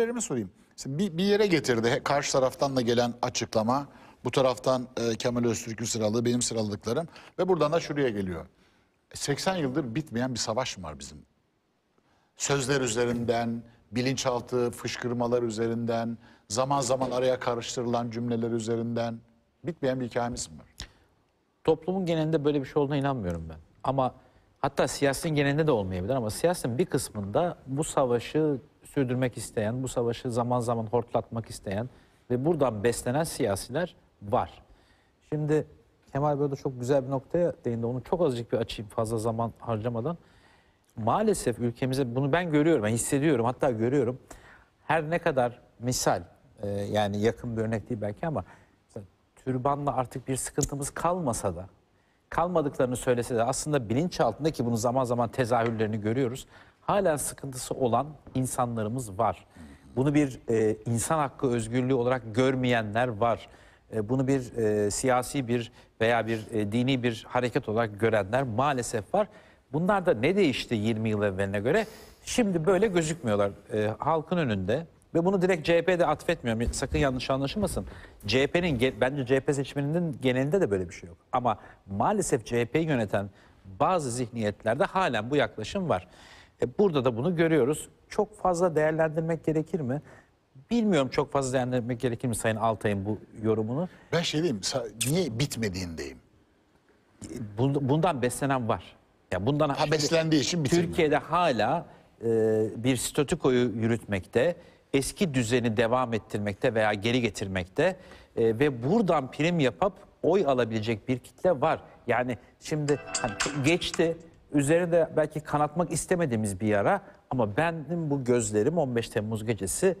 Söylerimi sorayım. Bir, bir yere getirdi. Karşı taraftan da gelen açıklama. Bu taraftan e, Kemal Öztürk'ün sıralığı, benim sıraladıklarım. Ve buradan da şuraya geliyor. E, 80 yıldır bitmeyen bir savaş var bizim? Sözler üzerinden, bilinçaltı fışkırmalar üzerinden, zaman zaman araya karıştırılan cümleler üzerinden bitmeyen bir hikayemiz mi var? Toplumun genelinde böyle bir şey olduğuna inanmıyorum ben. Ama hatta siyasetin genelinde de olmayabilir ama siyasetin bir kısmında bu savaşı sürdürmek isteyen, bu savaşı zaman zaman hortlatmak isteyen ve buradan beslenen siyasiler var. Şimdi Kemal böyle çok güzel bir noktaya değindi. Onu çok azıcık bir açayım fazla zaman harcamadan. Maalesef ülkemize bunu ben görüyorum, ben hissediyorum hatta görüyorum. Her ne kadar misal e, yani yakın bir örnek değil belki ama türbanla artık bir sıkıntımız kalmasa da kalmadıklarını söylese de aslında bilinçaltında ki bunu zaman zaman tezahürlerini görüyoruz. Halen sıkıntısı olan insanlarımız var. Bunu bir e, insan hakkı özgürlüğü olarak görmeyenler var. E, bunu bir e, siyasi bir veya bir e, dini bir hareket olarak görenler maalesef var. Bunlar da ne değişti 20 yıl evveline göre? Şimdi böyle gözükmüyorlar e, halkın önünde. Ve bunu direkt CHP'de atfetmiyorum. Sakın yanlış anlaşılmasın. CHP'nin bence CHP seçmeninin genelinde de böyle bir şey yok. Ama maalesef CHP'yi yöneten bazı zihniyetlerde halen bu yaklaşım var. E, burada da bunu görüyoruz. Çok fazla değerlendirmek gerekir mi? Bilmiyorum çok fazla değerlendirmek gerekir mi Sayın Altay'ın bu yorumunu. Ben şey diyeyim, niye bitmediğindeyim. Bund- Bundan beslenen var. Ya bundan Ha beslendiği için bitirmiyor. Türkiye'de hala e, bir statükoyu yürütmekte, eski düzeni devam ettirmekte veya geri getirmekte e, ve buradan prim yapıp oy alabilecek bir kitle var. Yani şimdi hani geçti, üzerinde belki kanatmak istemediğimiz bir yara ama benim bu gözlerim 15 Temmuz gecesi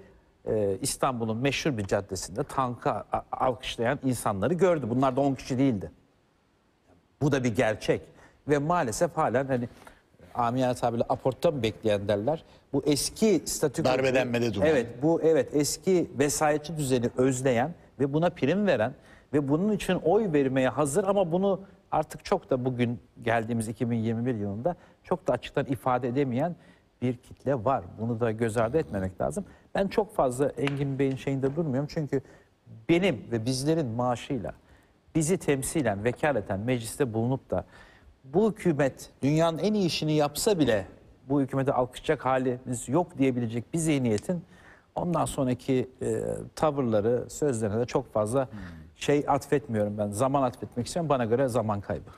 e, İstanbul'un meşhur bir caddesinde tanka alkışlayan insanları gördü. Bunlar da 10 kişi değildi. Bu da bir gerçek. Ve maalesef halen hani amiyane tabirle aportta mı bekleyen derler. Bu eski statü... Darbedenmede duran. Evet bu evet eski vesayetçi düzeni özleyen ve buna prim veren ve bunun için oy vermeye hazır ama bunu artık çok da bugün geldiğimiz 2021 yılında çok da açıktan ifade edemeyen bir kitle var. Bunu da göz ardı etmemek lazım. Ben çok fazla Engin Bey'in şeyinde durmuyorum çünkü benim ve bizlerin maaşıyla bizi temsilen, vekaleten mecliste bulunup da bu hükümet dünyanın en iyi işini yapsa bile bu hükümete alkışlayacak halimiz yok diyebilecek bir zihniyetin ondan sonraki e, tavırları, sözlerine de çok fazla şey atfetmiyorum ben. Zaman atfetmek istiyorum. Bana göre zaman kaybı.